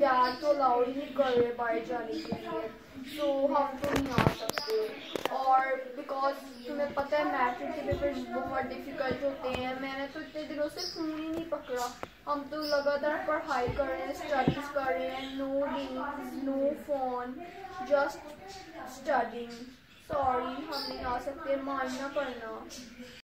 Dad तो allowed नहीं कर रहे बाहर जाने के लिए। तो हम तो नहीं आ सकते। और बिकॉज़ तुम्हें पता है मैट्रिक के पेपर बहुत डिफ़िकल्ट होते हैं। मैंने तो इतने दिनों से फ़ोन ही नहीं पकड़ा। हम तो लगातार पढ़ाई कर रहे हैं स्टडीज़ कर रहे हैं। No games no phone just studying sorry हम नहीं आ सकते मानना पड़ना